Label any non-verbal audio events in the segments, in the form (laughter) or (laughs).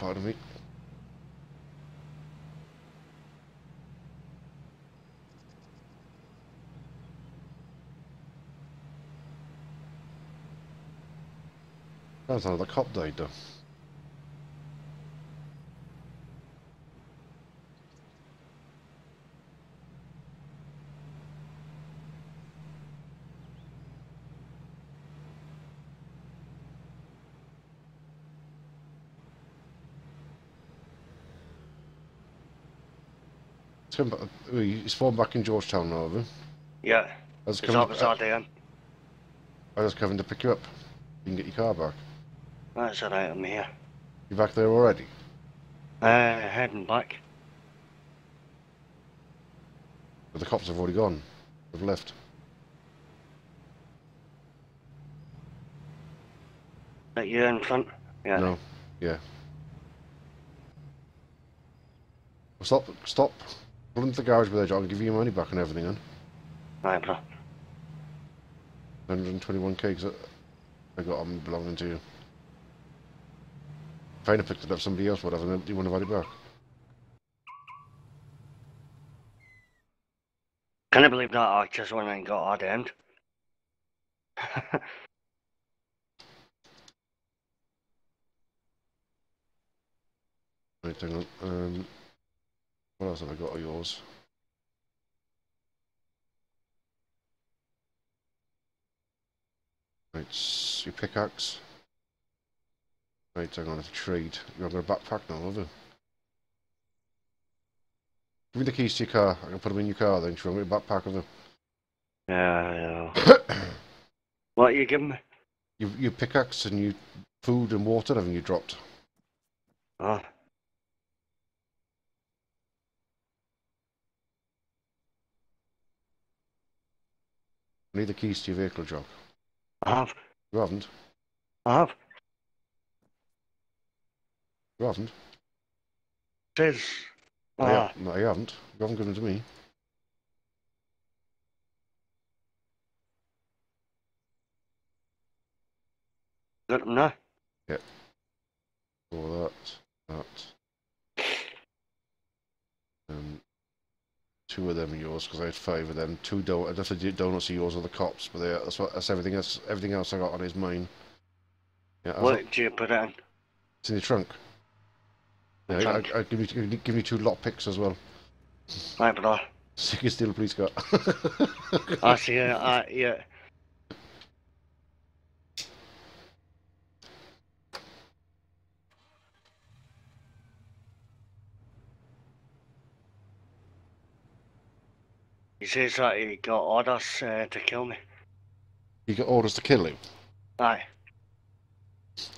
pardon me. That's the cop died though. It's come back, he's fallen back in Georgetown now, have you? Yeah, I was it's coming, opposite down. I was coming to pick you up. You can get your car back. That's alright, I'm here. You back there already? Uh, heading back. But the cops have already gone. They've left. That you in front? Yeah. No. Yeah. Stop, stop. Pull to the garage John. I'll give you your money back and everything, then. Right, bro. 121k, because I got them belonging to you. If I'd have picked it up, somebody else would have, and you wouldn't have had it back. Can I believe that I just went and got our end? (laughs) Right, hang on. Um, what else have I got of yours? Right, your pickaxe. Right, on, it's to trade. You're going to backpack now, have you? Give me the keys to your car. I can put them in your car then. I get a backpack of them? yeah, yeah. (coughs) what you giving me? Your, your pickaxe and your food and water haven't you dropped? Oh, need the keys to your vehicle, Jock. I have. You haven't? I have. You haven't? Says. No, Ah, you- no, you haven't. You haven't given it to me. got them now. For that, that. Um, two of them are yours because I had five of them. Two don't. I definitely donuts are yours or the cops, but they, that's what that's everything else. Everything else I got on is mine. Yeah, I What thought- do you put it in? it's in the trunk. Yeah, I, Trunk. I, I give you give you two lock picks as well. Right, bro. So you can steal a police car. (laughs) I see. Uh, yeah. He says that he got orders uh, to kill me. He got orders to kill him. Aye,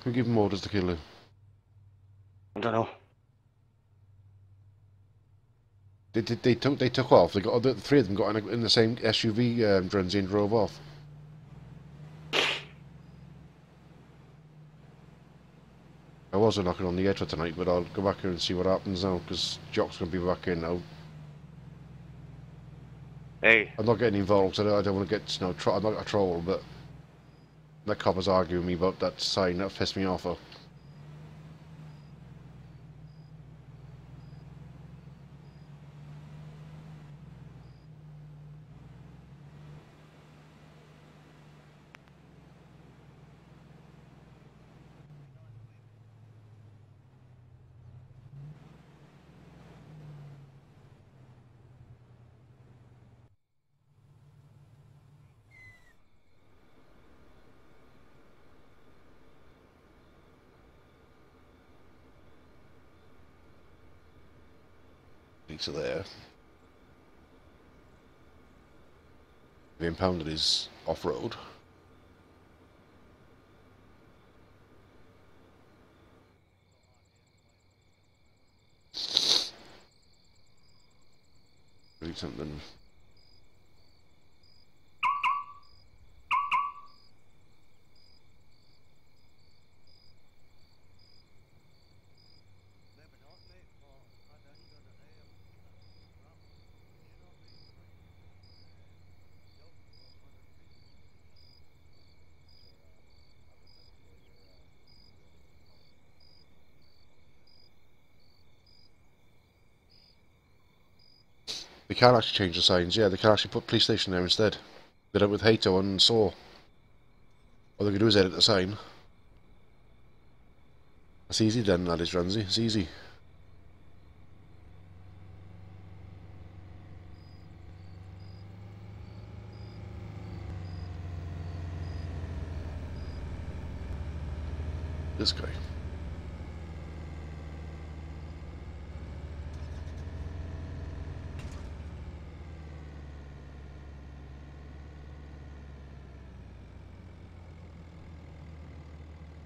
Who gave him orders to kill him? I don't know. They, they, they took they took off. They got the three of them got in, a, in the same SUV. Um, Drenzy and drove off. I wasn't knocking on the head for tonight, but I'll go back here and see what happens now because Jock's gonna be back in now. Hey, I'm not getting involved. I don't, I don't want to get you know. I'm not a troll, but that cop was arguing with me about that sign. That pissed me off. though. Pizza there. The impounded is off road. Something. Can actually change the signs, yeah, they can actually put police station there instead. Did it with Hato and Saw. All they can do is edit the sign. That's easy then, that is Ramsey, it's easy. This guy.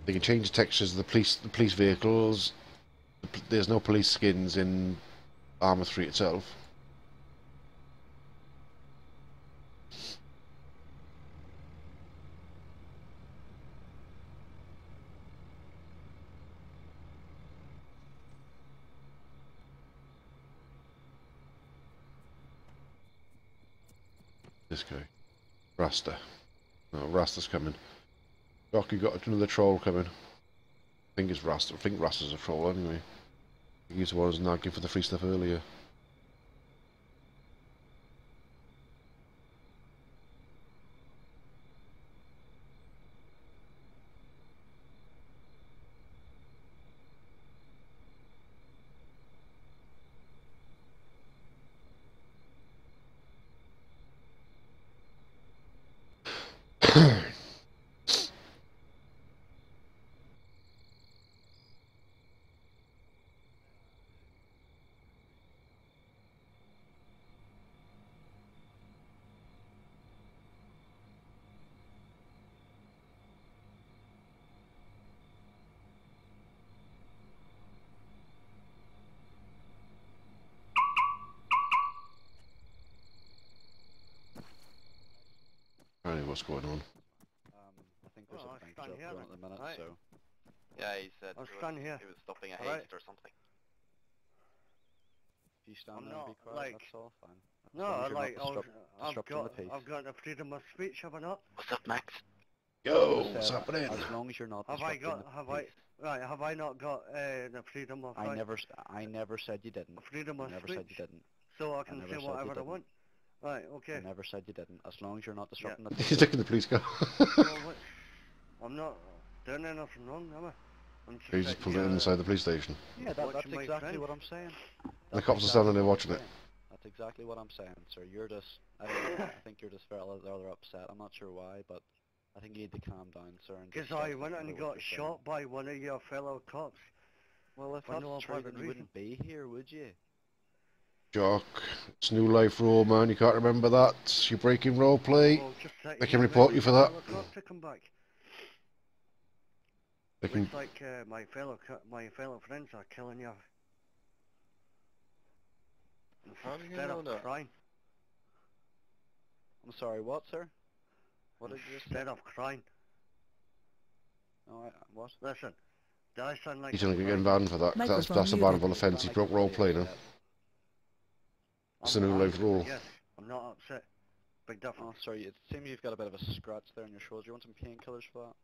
They can change the textures of the police the police vehicles. There's no police skins in Arma 3 itself. This guy. Rasta. No, Rasta's coming. Doc, you got another troll coming. I think it's Rasta. I think Rasta's a troll anyway. He's the one who's nagging for the free stuff earlier. I don't know what's going on. Um, I think there's Oh, a I bank stand job here going then. at the minute, Right. so Yeah, he said I'll he was, stand here. he was stopping a Alright. haste or something. if you stand I'm there and be quiet, like- that's all fine. No, I like, I've, I've disrupting the got. I've got the freedom of speech, have I not? What's up, Max? Yo, As what's said, happening? As long as you're not Have I got, have I, right, have I not got uh, the freedom of, I like, never, s- I never said you didn't. freedom I of never speech? said you didn't. So I can never say whatever I want? Right, okay. I never said you didn't. As long as you're not disrupting the He's peace. taking the police car. well, (laughs) I'm not doing anything wrong, am I? I'm He just sitting pulled it inside the police station. Yeah, that, that's exactly friend. what I'm saying. the That's cops are standing there watching it. That's exactly what I'm saying, sir. You're just, I don't know, I think you're just rather, rather upset. I'm not sure why, but I think you need to calm down, sir. Because I went and got you're shot by one of your fellow cops. Well, if for that's no true, apparent then you wouldn't be here, would you? Jock, it's new life rule, man. You can't remember that. You're breaking role play. Well, just They can wait report for you for your that. fellow cop to come back. They can. Looks like uh, my fellow my fellow friends are killing you. How do you know that? crying, I'm sorry, what, sir? What did you just say? instead of crying. No, I, what? Listen, do I sound like He's I'm only getting banned for that. 'cause That's that's a muted. bannable offence. He broke role play now. It's a I'm new life rule. Yes, I'm not upset. Big Oh, sorry, it seems you've got a bit of a scratch there on your shoulder. Do You want some painkillers for that?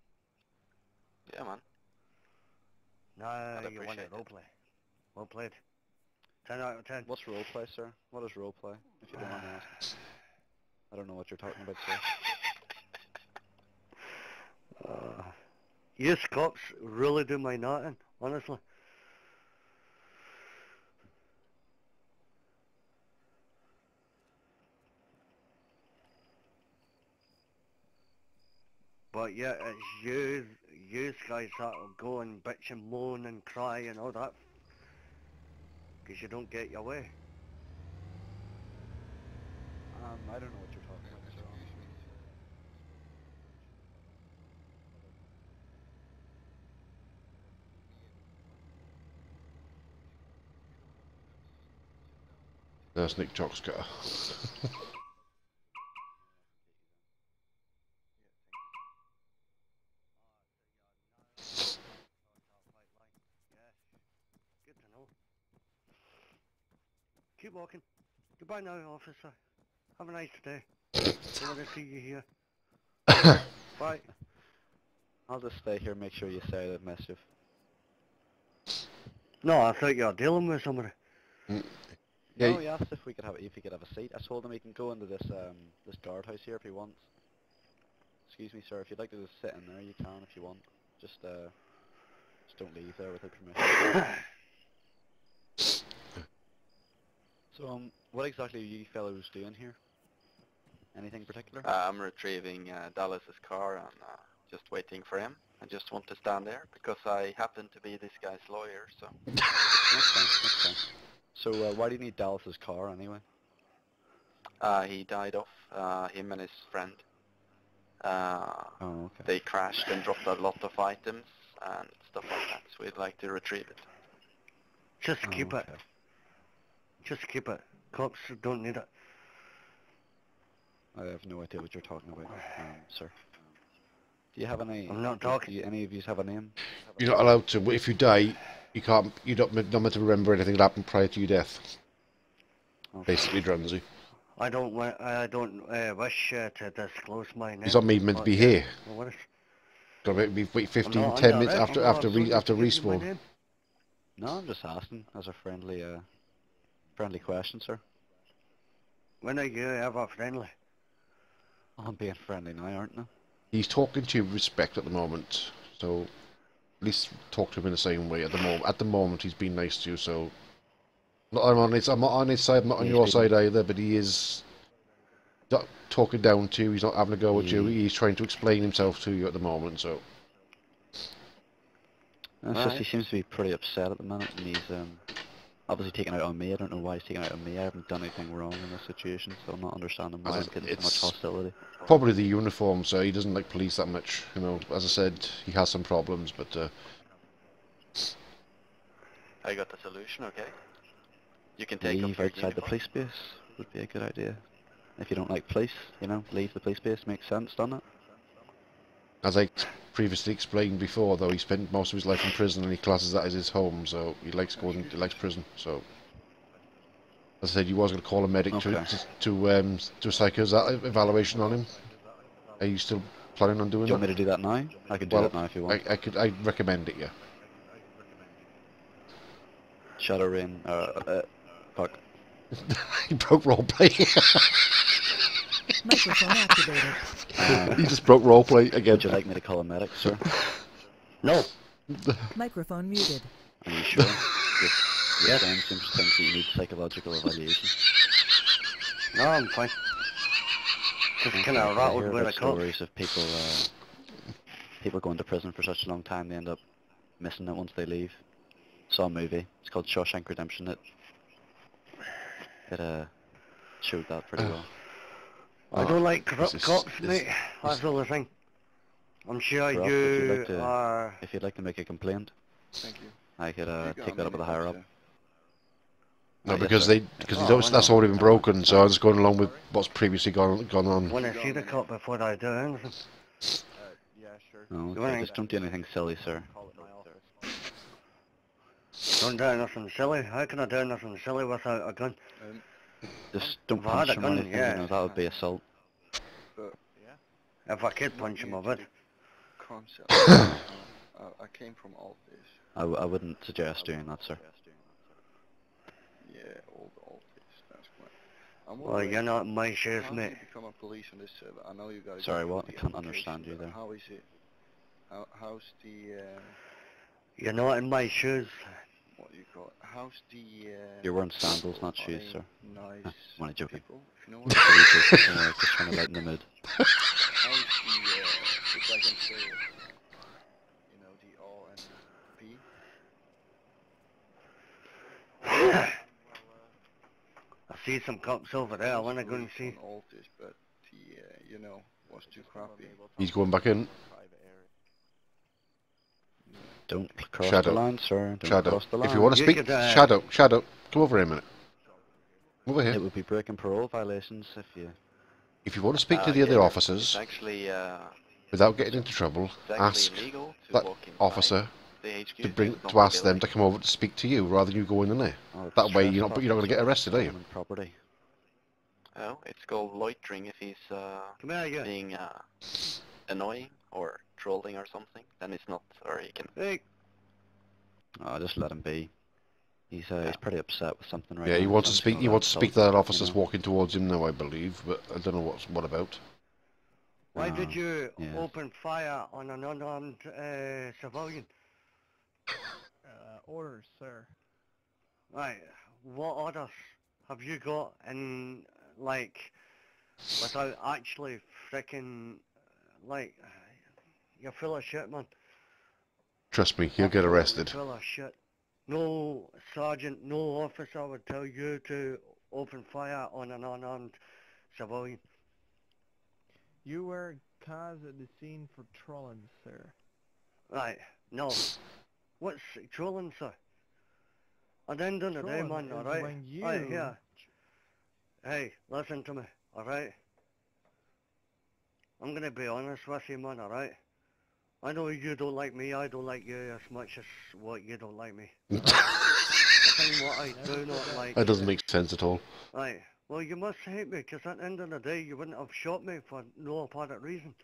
Yeah, man. No, I'd you want appreciate it role play. Well played. Ten out of ten. What's roleplay, sir? What is roleplay, if you don't mind me (sighs) asking? I don't know what you're talking about, sir. (laughs) Uh, you cops really do my nothing, honestly. But yeah, it's you, you guys that will go and bitch and moan and cry and all that. Because you don't get your way. Um, I don't know what you're talking about, honestly. That's Nick Jock's car. (laughs) Good to know. Keep walking. Goodbye now, officer. Have a nice day. Don't want to see you here. (coughs) Bye. I'll just stay here, make sure you say that mischief. No, I thought you were dealing with somebody. Yeah, no, y- he asked if we could have if he could have a seat. I told him he can go into this um this guardhouse here if he wants. Excuse me, sir. If you'd like to just sit in there, you can if you want. Just uh, just don't leave there without permission. (coughs) (coughs) so um, what exactly are you fellows doing here? Anything particular? Uh, I'm retrieving uh, Dallas's car and uh, just waiting for him. I just want to stand there because I happen to be this guy's lawyer, so... (laughs) That's fine. That's fine. So uh, why do you need Dallas's car anyway? Uh, he died off, uh, him and his friend. Uh, Oh, okay. they crashed and dropped a lot of items and stuff like that, so we'd like to retrieve it. Just Oh, keep it. Okay. Just keep it. Cops don't need it. I have no idea what you're talking about, um, sir. Do you have any? I'm not do- talking. Do you, any of you have a name? You're not allowed to. If you die, you can't. You're not, meant- not meant to remember anything that happened prior to your death. Okay. Basically, Drunsy. I don't want. I don't uh, wish uh, to disclose my name. He's not even meant to be here. well, what is- Got to wait, wait I'm 15, not 10 minutes after after re, after to give you my respawn. No, I'm just asking as a friendly, uh, friendly question, sir. When are you ever friendly? I'm being friendly now, aren't I? He's talking to you with respect at the moment, so at least talk to him in the same way. At the moment, at the moment, he's been nice to you. So, not I'm on his, I'm not on his side, I'm not on He's your been- side either. But he is not talking down to you. He's not having a go at you. He's trying to explain himself to you at the moment. So, It's just he seems to be pretty upset at the moment, and he's um, obviously taking out on me. I don't know why he's taking out on me. I haven't done anything wrong in this situation, so I'm not understanding why As I'm in, getting so much hostility. probably the uniform. So he doesn't like police that much. You know, as I said, he has some problems, but uh, I got the solution, okay? You can take Leave off your outside the police base would be a good idea. If you don't like police, you know, leave the police base. Makes sense, doesn't it? As I previously explained before, though, he spent most of his life in prison, and he classes that as his home. So he likes going, he likes prison. So. As I said, you was going to call a medic to Okay. to to, um, do a psycho evaluation on him. Are you still planning on doing Do you want me that? to do that now? I can do Well, that now if you want. I, I could, I recommend it. Yeah. Shadow Rain, uh, uh, fuck. (laughs) he broke roleplay. (laughs) Microphone activated. He just broke roleplay again. would you like me to call a medic, sir? (laughs) No. Microphone muted. Are you sure? Your, your friend seems to think that you need psychological evaluation. No, I'm fine. Just kind I of rattled hear with about the cops. stories of people, uh, people going to prison for such a long time they end up missing it once they leave. Saw a movie. It's called Shawshank Redemption. It it uh showed that pretty well. I don't like corrupt is- cops, this- mate. That's the only thing. I'm sure Rob, would you you like to- are... If you'd like to make a complaint, Thank you. I could uh, You take that up with a higher up. No, Uh, because they because Oh, they that's already been broken. So I was going along with what's previously gone gone on. want to see the cop before I do anything. yeah, sure. Oh, You okay, ain't- just don't do anything silly, sir. Don't do nothing silly. How can I do nothing silly without a gun? Just don't If I had punch him or gun, anything, yeah. you know, that would be assault. But If I could punch him, I would. concept. (coughs) uh, I came from all this. I, w- I wouldn't suggest doing that, sir. Yeah, all all this. That's why. Well, you're not in my shoes, mate. become a police on this server? I know you guys. Sorry, what? I can't understand you there. How is it? How how's the um, You're not in my shoes. What you call it? How's the uh, You're wearing sandals, not shoes, sir. they Nice I'm only joking. people, if you know what. Just, just, uh, just trying to lighten the mood. (laughs) How's the uh, if I can say you know the R and P? I see some cops over there. I want to go and see. All this, but the uh, you know was too crappy. He's going back in. Don't cross Shadow. the line, sir. Don't Shadow. cross the line. If you want to You speak, could, uh, Shadow, Shadow, come over here a minute. Over here. It here. would be breaking parole violations if you... If you want to speak to Uh, the yeah, other officers actually, uh, without getting into trouble, it's ask that officer to bring to ask them to come over to speak to you rather than you go in there. Oh, That way you're not- you're not gonna get arrested, are you? Property. Oh, it's called loitering if he's uh, Come here, you. being uh, annoying or trolling or something. Then it's not, or he can. Hey, Oh, just let him be. He's uh, he's pretty upset with something right yeah, now. he wants to speak. He wants to speak to Sultan, that you officer's know. walking towards him now, I believe, but I don't know what's what about. Why Ah, did you yes. open fire on an unarmed uh, civilian? Uh, orders, sir. Right, what orders have you got in, like, without actually frickin', like, you're full of shit, man. Trust me, you'll get Absolutely arrested. Full of shit. No sergeant, no officer would tell you to open fire on an unarmed civilian. You were cause at the scene for trolling, sir. Right, no. What's trolling, sir? At the end of the day, Trolling man, is alright? when you... Right, here. Hey, listen to me, alright? I'm gonna be honest with you, man, alright? I know you don't like me, I don't like you as much as what you don't like me. (laughs) the thing what I do not like... That doesn't make sense at all. Right, well you must hate me, because at the end of the day you wouldn't have shot me for no apparent reason.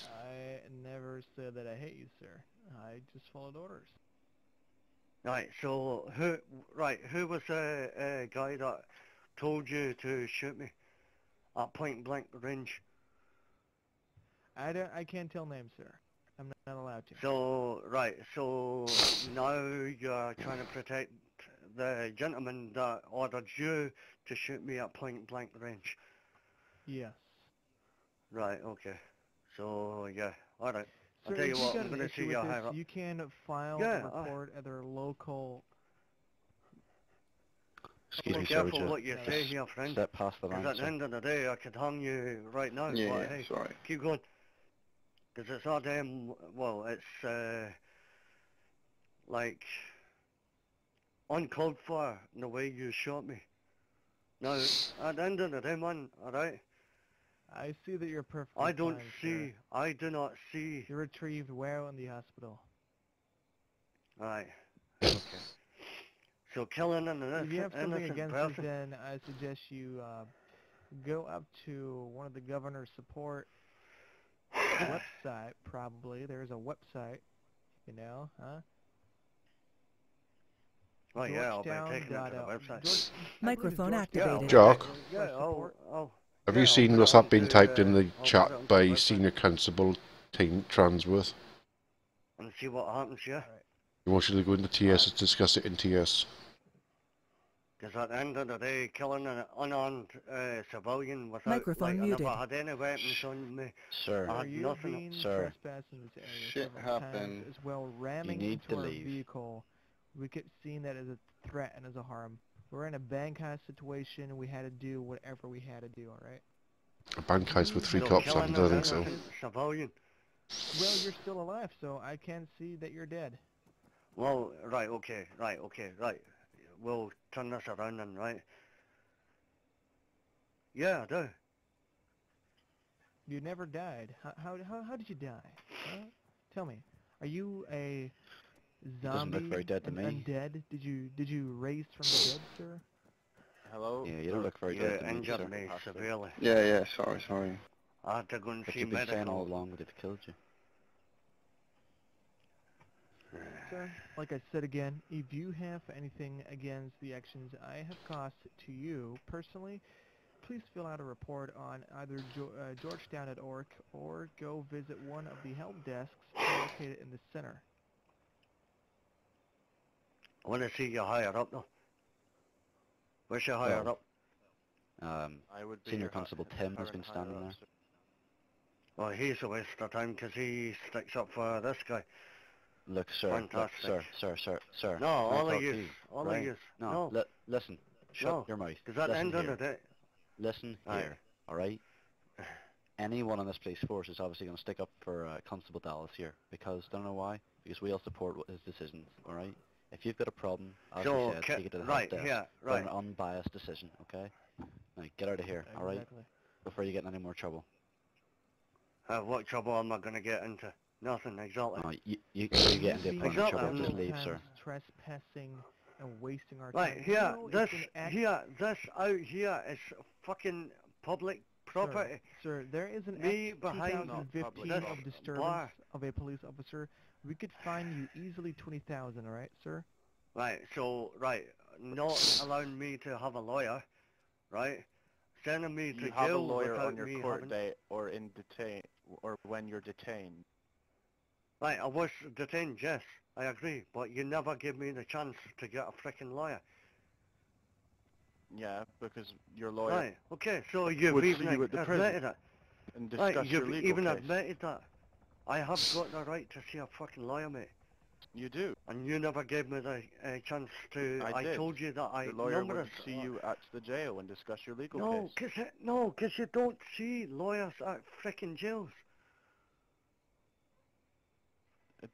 I never said that I hate you, sir. I just followed orders. Right, so who, right, who was the uh, guy that told you to shoot me at point blank range? I don't. I can't tell names, sir. I'm not allowed to. So, right, so now you're trying to protect the gentleman that ordered you to shoot me at point blank range. Yes. Right, okay. So, yeah, alright. I'll tell you what, I'm gonna see you this, higher up. You can file Yeah, a I- report at their local. Excuse Be me, sir. Would careful you what you Yeah, say here, friend. step past the Because at the end of the day, I could hang you right now. Yeah, but yeah, hey, sorry. keep going. Because it's all damn, well, it's, uh, like, uncalled for in the way you shot me. Now, (sighs) at the end of the day, man, alright, I see that you're perfectly I don't fine, see, Sir. I do not see, You're retrieved well in the hospital. alright, (sighs) okay. So killing an if you have something against person, it, then I suggest you uh, go up to one of the governor's support website. Probably there's a website. You know, huh? oh yeah, I'll be Georgetown taking it to dot, the website. George- I believe it's Microphone activated. Jock. Yeah, oh, oh. Have you I'll seen put what's it that being onto, typed in the I'll put it chat by the Senior Constable Tain Transworth? And see what happens, yeah? He wants you to go into TS and discuss it in TS. Because at the end of the day, killing an unarmed uh, civilian without, Microphone like, I muted. never had any weapons on me. Sir, I Sir, had you've nothing- Sir. trespassing this area Shit several times, happened. as well ramming need into to our leave. vehicle. We kept seeing that as a threat and as a harm. We're in a bank heist situation. We had to do whatever we had to do. All right. A bank heist with three So cops on, killing I don't think so. Civilian. Well, you're still alive, so I can't see that you're dead. Well, right, okay, right, okay, right. We'll turn this around then, right? Yeah, I do. You never died. How how how, how did you die? Huh? Tell me. Are you a zombie? doesn't look very dead to an me. Undead? Did you did you raise from the dead, sir? Hello? Yeah, you don't look very you dead to me, injured sir. me severely. Yeah, yeah, sorry, sorry. I had to go and But see you've been saying all along that they've killed you. Sir, like I said again, if you have anything against the actions I have caused to you personally, please fill out a report on either jo- uh, georgetown.org or go visit one of the help desks located in the center. I want to see you higher up, though. Where's your higher Well, up? Um, I would be Senior Constable Tim has been standing there. Well, he's a waste of time because he sticks up for this guy. Look, sir, look, sir, sir, sir, sir. No, all of you, all right? of you. No, No, li- listen. Shut No, your mouth. because at the Listen end of here. the day, Listen Aye. here, all right? Anyone on this police force is obviously going to stick up for uh, Constable Dallas here because don't know why. Because we all support his decisions, all right? If you've got a problem, as so said, take it to the right, desk yeah, for an unbiased decision, okay? Now get out of here, all right? Exactly. Before you get in any more trouble. Uh, what trouble am I going to get into? Nothing, exactly. No, oh, you, you, you get into See, plenty Exactly. trouble, just leave, sir. Trespassing and wasting our Right, time. here, No, it's this, here, this out here is fucking public property. Sir, there is an Me Act behind 2015 this of disturbance bar. of a police officer. We could fine you easily 20,000, all right, sir? Right, so, right, not allowing me to have a lawyer, right? Sending me to You have a lawyer on your court having... date or in detain or when you're detained. Right, I was detained, yes, I agree, but you never give me the chance to get a freaking lawyer. Yeah, because your lawyer Right, okay, so you've would even you the admitted it. and discuss Right, your you've legal even case. admitted that. I have (sighs) got the right to see a fucking lawyer, mate. You do. And you never gave me the uh, chance to... I did. told you that I... Your lawyer would see uh, you at the jail and discuss your legal No, case. cause it, no, cause you don't see lawyers at freaking jails. A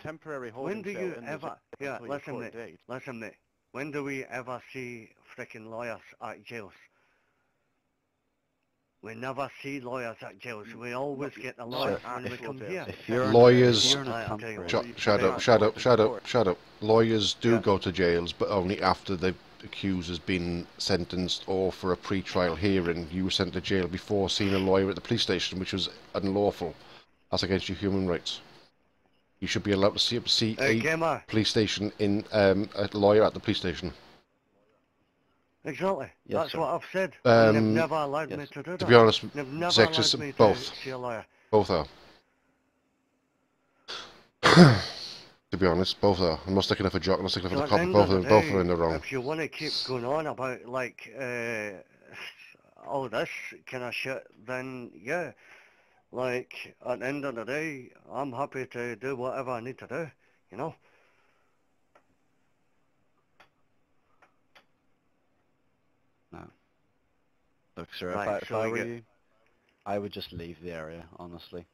temporary holding When do cell you ever? Yeah, listen, court mate. date. Listen, mate. When do we ever see freaking lawyers at jails? We never see lawyers at jails. We always get the not lawyers at when we come here. If you're in a- Lawyers- if you're in a Right, I'll tell you temporary- what. Shut, you shut up, shut up, shut up, shut up. Lawyers do Yeah. go to jails, but only after the accused has been sentenced or for a pre-trial hearing. You were sent to jail before seeing a lawyer at the police station, which was unlawful. That's against your human rights. You should be allowed to see, see Hey, a Gamer. police station in um, a lawyer at the police station. Exactly. Yes, That's sir. what I've said. and they've Um, never allowed me to do that. To be honest, they've never sexist, allowed me both. to see a lawyer. both are. (coughs) to be honest, both are. I'm not sticking up for Jock, I'm not sticking up for the the cop. Both of of the them, both are in the wrong. If you want to keep going on about like uh, all this kind of shit, then yeah, like at the end of the day, I'm happy to do whatever I need to do. You know. No. Look, sir, Right, if I, if I I were get- you, I would just leave the area, honestly.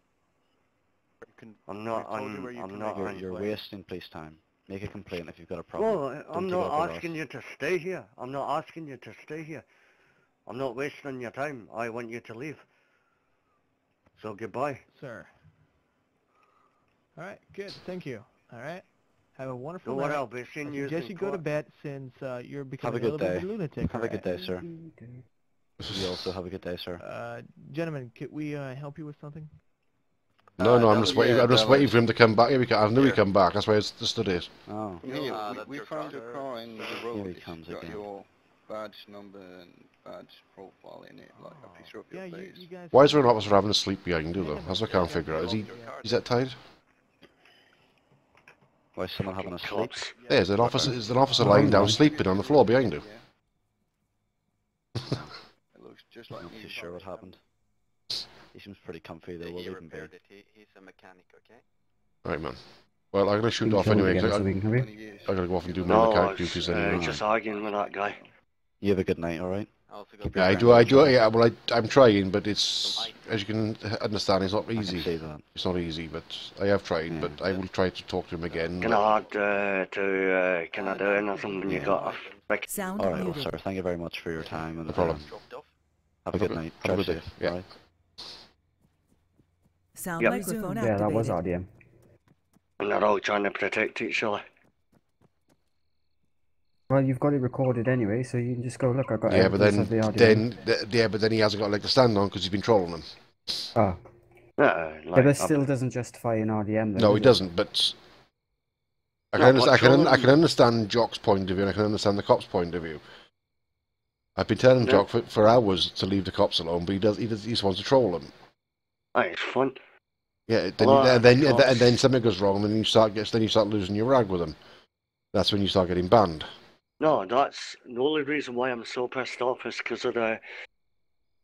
You can- I'm not. you I'm, you I'm not. You're, you're wasting police time. Make a complaint if you've got a problem. well, I'm Don't give not up with us. asking you to stay here. I'm not asking you to stay here. I'm not wasting your time. I want you to leave. So goodbye. Sir. Alright, good. Thank you. Alright. Have a wonderful Don't worry. I'll be I seeing you suggest in you go to bed since uh, you're becoming good a little bit of day. a lunatic. Have a good day, sir. You also have a good day, sir. Uh, gentlemen, could we uh, help you with something? No, Uh, no, I'm just waiting. yeah, I'm just waiting for him to come back. Here we go. I knew he'd come back. That's why I just stood. Oh, Here, Ah, we, we found car your car in the Here he comes again. your badge number and badge profile in it, like a picture of your Yeah, you, face. you guys. Why is there an officer having a sleep behind you, though? That's what I can't figure out. Is he? Your Is that tied? why is someone having a sleep? Cops. There's an officer. Is an officer lying down sleeping on the floor behind you? It looks just like I'm not too sure what happened. He seems pretty comfy though, we'll leave him be. He, he's a mechanic, okay? Right, man. Well, I'm gonna shoot Can off anyway. again 'cause so I, we can hurry? 20 years. I gotta go off and do my No, mechanic I was duties uh, anyway. just arguing with that guy. You have a good night, alright? I also got Keep Yeah, I do. I do. Yeah, well, I, I'm trying, but it's as you can understand, it's not I can easy. that. It's not easy, but I have tried. Yeah. But I will try to talk to him again. Kind of hard uh, to uh, kind of do anything when you got a frick. Sound Alright, well, sir, thank you very much for your time and No problem. off. have a good good- night. have a good day. safe, Yeah. alright? Sound Yep. microphone Yeah, that was activated. RDM. And they're all trying to protect each other. Well, you've got it recorded anyway, so you can just go look. I've got Yeah, but then, of the RDM. then, th- yeah, but then he hasn't got a leg to stand on because he's been trolling them. Ah, Yeah, yeah, like, but I'm- still doesn't justify an RDM. Though, No, he does it? doesn't. But I can, understand, I can, wrong I can understand Jock's point of view, and I can understand the cop's point of view. I've been telling Yeah. Jock for, for hours to leave the cops alone, but he does. He does. He just wants to troll them. Aye, it's fun. Yeah. Then, Well, and then, and then, cops- then something goes wrong, and then you start gets. Then you start losing your rag with them. That's when you start getting banned. No, that's the only reason why I'm so pissed off is because of the.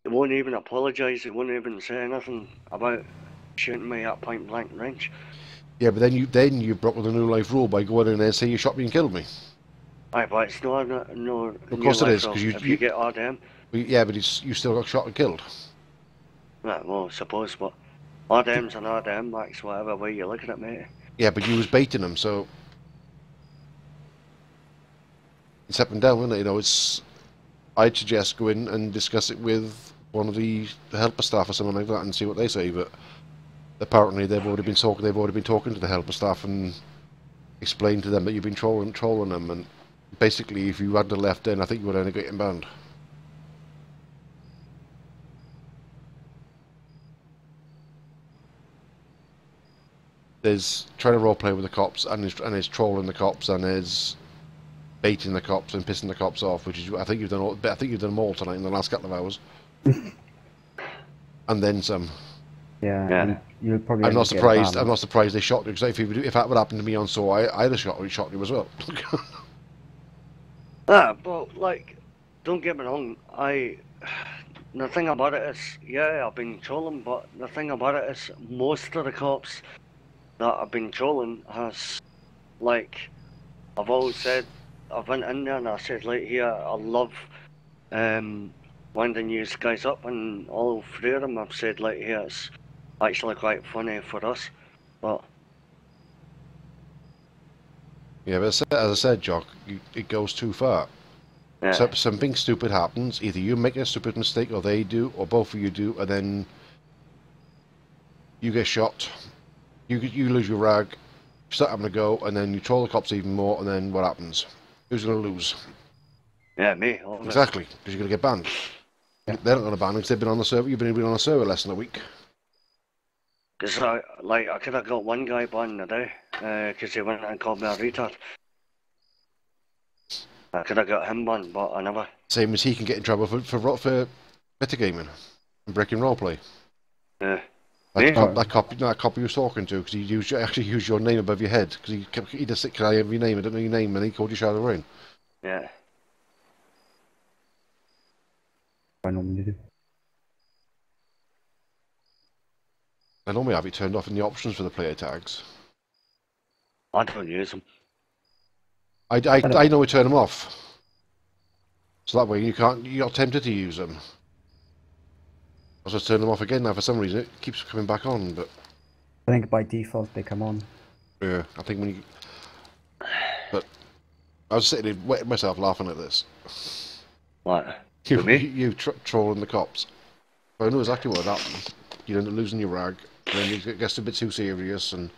They won't even apologise. They won't even say anything about shooting me at point blank range. Yeah, but then you then you broke the new life rule by going in there and saying you shot me and killed me. Aye, but it's not no. no Of course it is, life 'cause you- you- you get RDM, yeah, but it's, you still got shot and killed. right, well, suppose, but RDM's an RDM, max, whatever way you're looking at me. Yeah, but you was baiting them, so it's up and down, isn't it? You know, it's. I'd suggest go in and discuss it with one of the helper staff or something like that and see what they say. But apparently, they've already been talking. They've already been talking to the helper staff and explained to them that you've been trolling, trolling them. And basically, if you hadn't left in, I think you would only get banned. There's trying to roleplay with the cops and is and is trolling the cops and is baiting the cops and pissing the cops off, which is I think you've done all, I think you've done them all tonight in the last couple of hours, (laughs) and then some. Yeah, Yeah. you'll probably. I'm not surprised. I'm not surprised they shot you because if, it- if that would happen to me on saw, I, I'd have shot, shot you as well. (laughs) Ah, but like, don't get me wrong. I (sighs) the thing about it is, yeah, I've been trolling, but the thing about it is, most of the cops that I've been trolling has, like, I've always said, I've went in there and I said, like, here, I love um winding you guys up, and all three of them have said, like, here, it's actually quite funny for us, but yeah, but as I said- as I said, Jock, it goes too far. yeah, So, something stupid happens. Either you make a stupid mistake, or they do, or both of you do, and then you get shot. You you lose your rag. You start having a go, and then you troll the cops even more, and then what happens? Who's going to lose? yeah, me, all of it. Exactly, because you're going to get banned. They're not going to ban because they've been on the server. You've been, on the server less than a week. Because I, like, I could have got one guy banned today, uh, because he went and called me a retard. I could have got him banned, but I never. Same as he can get in trouble for for, ro- for metagaming and breaking roleplay. Yeah. That, Me? cop, that copy, that copy you was talking to, because he used, actually used your name above your head, because he kept, he just said, can I have your name? I don't know your name, and he called you Shadow Rain. Yeah. I normally do. I normally have it turned off in the options for the player tags. I don't use them. I, I, I know we turn them off. So that way you can't, you're tempted to use them. I just turn them off again now for some reason. It keeps coming back on, but I think by default they come on. yeah, I think when you. But I was sitting there wetting myself laughing at this. What? You, me? you, you tr- trolling the cops. I know exactly what happened. You end up losing your rag, and then it gets a bit too serious, and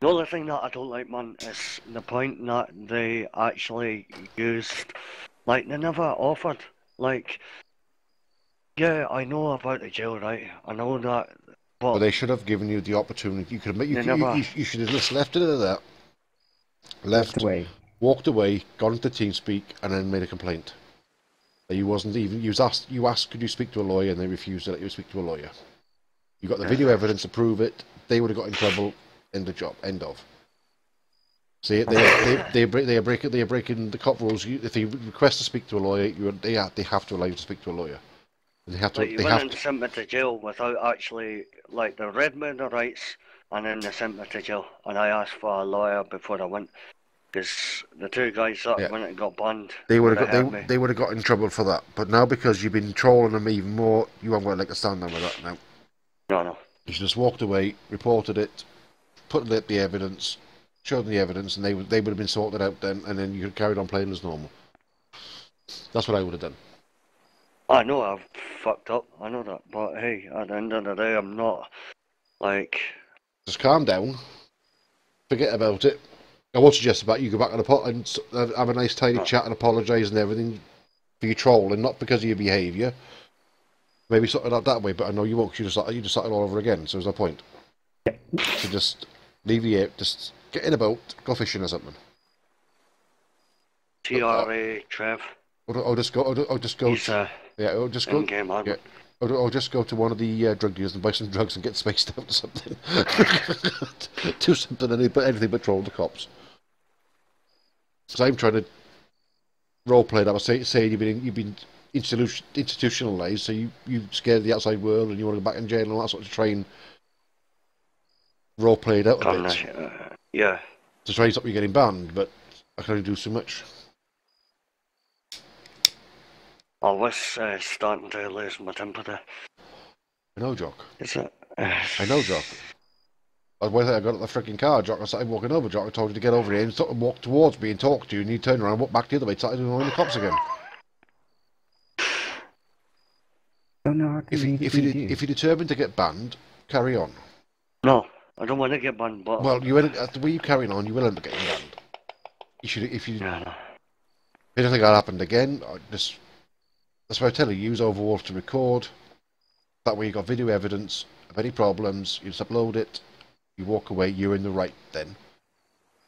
The only thing that I don't like, man, is the point that they actually used. Like, they never offered. Like, yeah, I know about the jail, right? I know that. But, But they should have given you the opportunity. You could have, you, They never- you, you should have just left it at that. Left, away. walked away, gone into TeamSpeak, and then made a complaint. That you wasn't even. You was asked. You asked, could you speak to a lawyer, and they refused to let you speak to a lawyer. You got the video evidence to prove it. They would have got in trouble. End of job. End of. See, they they they break they are breaking they are breaking the cop rules. You, if they request to speak to a lawyer, you they have, they have to allow you to speak to a lawyer. They have to. like, they went have and to. sent me to jail without actually. Like, they read me the rights, and then they sent me to jail. And I asked for a lawyer before I went. Because the two guys that Yeah. went and got banned. They would have got they, me. they would have got in trouble for that. But now because you've been trolling them even more, you haven't got a leg to stand on with that now. No, no. You should just walked away, reported it, put the, the evidence, showed them the evidence, and they would they would have been sorted out then, and then you could have carried on playing as normal. That's what I would have done. I know I've fucked up. I know that. But hey, at the end of the day, I'm not. Like, Just calm down, forget about it. I would suggest about you go back on the pot and have a nice tidy chat and apologise and everything for your trolling, not because of your behaviour. Maybe sort it out that way, but I know you won't. You just you just start it all over again. So there's no point. Yeah. So just leave air, just get in a boat, go fishing or something. TRA Trev. Or, or just go. Or, or just go. He's uh, yeah. Or just go. in-game admin. Yeah. Or, or just go to one of the uh, drug dealers and buy some drugs and get spaced out or something. (laughs) Do something, anything but troll the cops. Because I'm trying to role play that. I was say, saying you've been you've been institu- institutionalized, so you you scared of the outside world and you want to go back in jail and all that sort of try and role play it out a bit uh, yeah. to try and stop you getting banned. But I can only do so much. I was uh, starting to lose my temper there. I know, Jock. Is it? I know, Jock. I went I got at the freaking car, Jock. I started walking over, Jock. I told you to get over here and sort of walk towards me and talk to you, and you turned around and walked back the other way, started annoying the cops again. Don't know how to If you, read if, read you, you. if you're determined to get banned, carry on. No, I don't want to get banned, but Well, you end, the way you carrying on, you will end up getting banned. You should, if you, yeah, no. if anything that happened again, just that's why I tell you, use Overwolf to record. That way, you've got video evidence of any problems. You just upload it. You walk away. You're in the right then.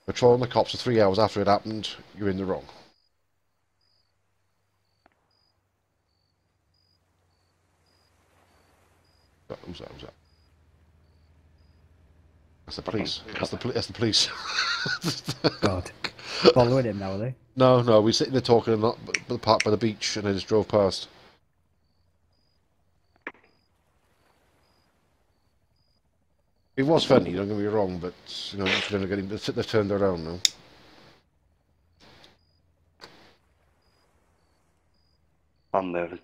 Patrolling the cops for three hours after it happened, you're in the wrong. Who's that? Who's that? That's the police. That's the, poli- that's the police. (laughs) God. Following him now, are they? No, no, we were sitting there talking by the park by the beach, and they just drove past. It was funny, don't get me wrong, but you know, they're getting they've turned around now. I'm moving.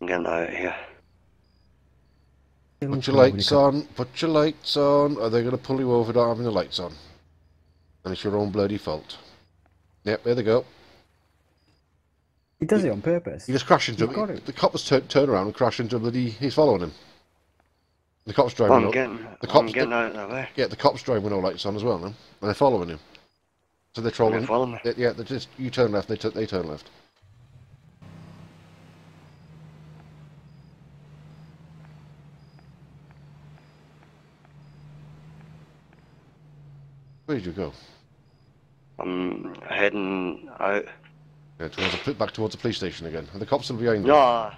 I'm getting out of here. Put your lights on. Put your lights on. Are they going to pull you over not having the lights on? And it's your own bloody fault. Yep, there they go. He does it on purpose. He just crashed into You've him. it. The cop was turn around and crashed into him. Bloody, he's following him. The cop's driving. I'm no- getting, the I'm cops. getting out of the way. Yeah, the cops driving with no lights on as well now, and they're following him. So they're trolling. They follow me? They- yeah, they just you turn left, they they turn left. Where did you go? I'm heading out. Yeah, towards the, back towards the police station again. Are the cops still behind you? No.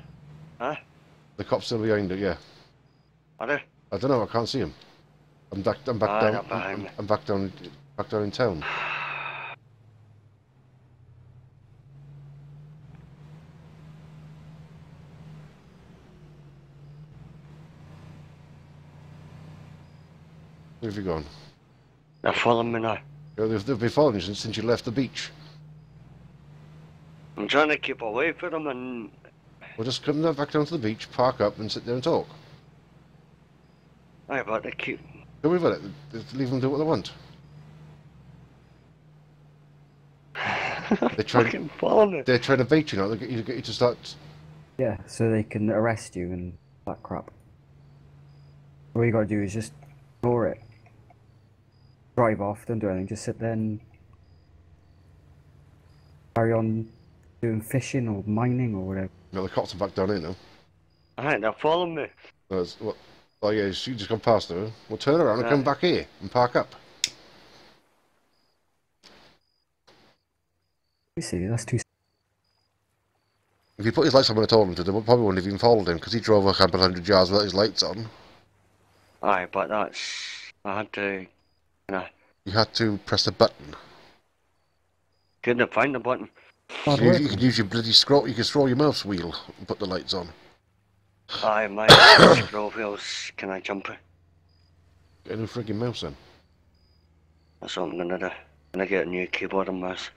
Huh? The cops still behind you, yeah. Are they? I don't know, I can't see him. I'm back I'm back Ah, down I'm, behind I'm- me. I'm back down back down in town. Where have you gone? They're following me now. Yeah, They've, they've been following you since, since you left the beach. I'm trying to keep away from them and Well, just come down- back down to the beach, park up, and sit there and talk. I but they keep Don't worry about it. Just leave them do what they want. They're trying, fucking following me. they're trying to bait you now. They get you, get you to start. Yeah, so they can arrest you and that crap. All you gotta do is just ignore it. Drive off, don't do anything, just sit there and carry on doing fishing or mining or whatever. No, the cops are back down here now. Alright, they're following me. That's what. Oh yeah, so you just come past her. Well, turn around and come back here and park up. You see, that's too. If he put his lights on when I told him to, they probably wouldn't have even followed him because he drove a couple of hundred yards without his lights on. Aye, but that's I had to you You had to press a button. couldn't find the button. Hard You, work. you could use your bloody scroll. You could scroll your mouse wheel and put the lights on. Aye, my (coughs) scroll wheels can I jump it? Get a new frigging mouse then. That's what I'm gonna do. I'm Gonna get a new keyboard and mouse.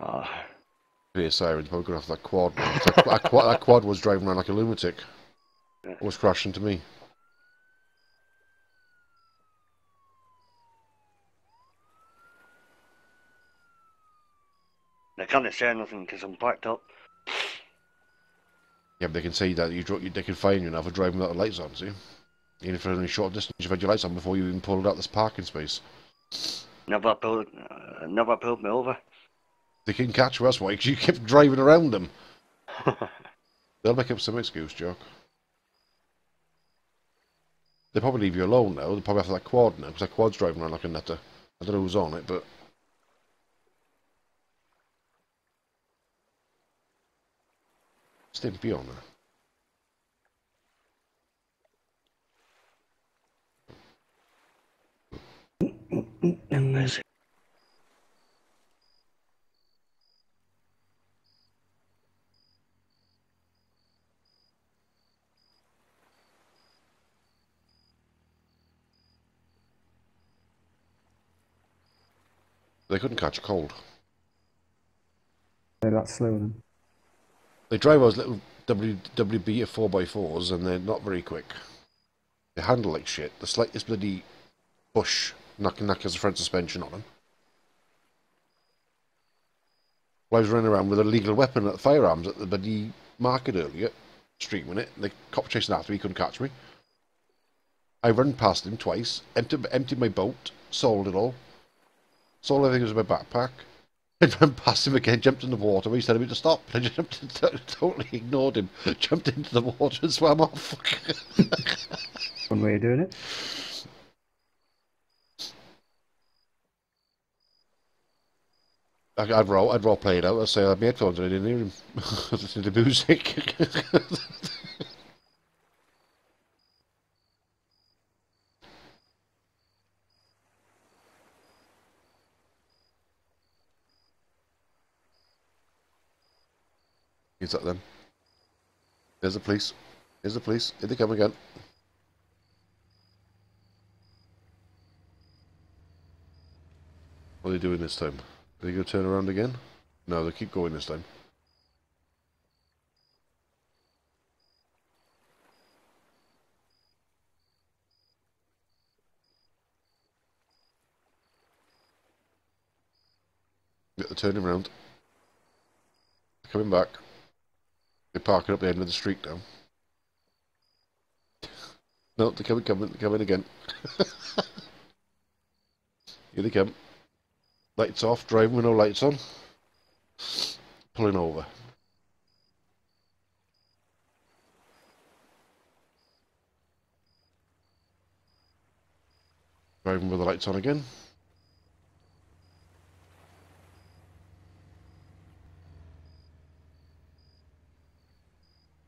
Ah, Hear sirens, probably going off that quad. that, that, quad that quad was driving around like a lunatic. Yeah. Almost crashed into me. they can't say anything because I'm packed up. Yeah, but they can say that you, they can fine you now for driving without the lights on. See, even if it's only a short distance, you've had your lights on before you even pulled out this parking space. Never pulled, uh, never pulled me over. They can catch you. That's why 'cause you kept driving around them. (laughs) They'll make up some excuse, Jock. They'll probably leave you alone now. They'll probably have that quad now because that quad's driving around like a nutter. I don't know who's on it, but Stimpy on there. Busy. They couldn't catch a cold. They're that slow then. They drive those little W WB 4x4s and they're not very quick. They handle like shit. The slightest bloody bush knocking knack has a front suspension on them. Well, I was running around with a legal weapon at firearms at the bloody market earlier, streaming it. The cop chasing after me, couldn't catch me. I run past him twice, emptied, emptied my boat, sold it all, sold everything was in my backpack, (laughs) I ran past him again, jumped in the water. He said me to stop. (laughs) I jumped, (laughs) totally ignored him, jumped into the water and swam off. One way of doing it. I'd roll, I'd role play it out. I'd say I had my headphones and I didn't hear him. To music. Is that them? There's the police. Here's the police. Here they come again. What are they doing this time? Are they going to turn around again? No, they keep going this time. Yeah, they're turning around. Coming back. They're parking up the end of the street now. No, they're coming, coming, they're coming again. (laughs) Here they come. Lights off, driving with no lights on. Pulling over. Driving with the lights on again.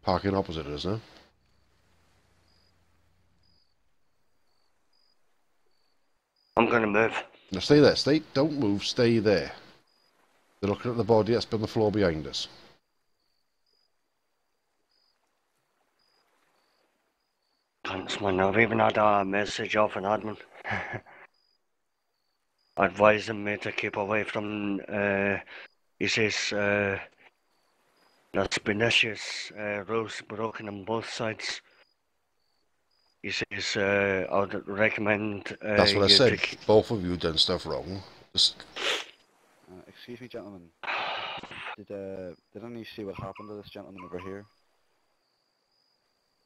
Parking opposite us now. I'm gonna move. Now stay there. Stay. Don't move. Stay there. They're looking at the body that's been on the floor behind us. Thanks, man. I've even had a message off an admin. (laughs) Advising me to keep away from, uh, he says, uh, there's been uh, rules broken on both sides. He says, uh, I would recommend, uh, That's what I said. to Both of you done stuff wrong. Just Uh, excuse me, gentlemen. Did uh, did any of you see what happened to this gentleman over here?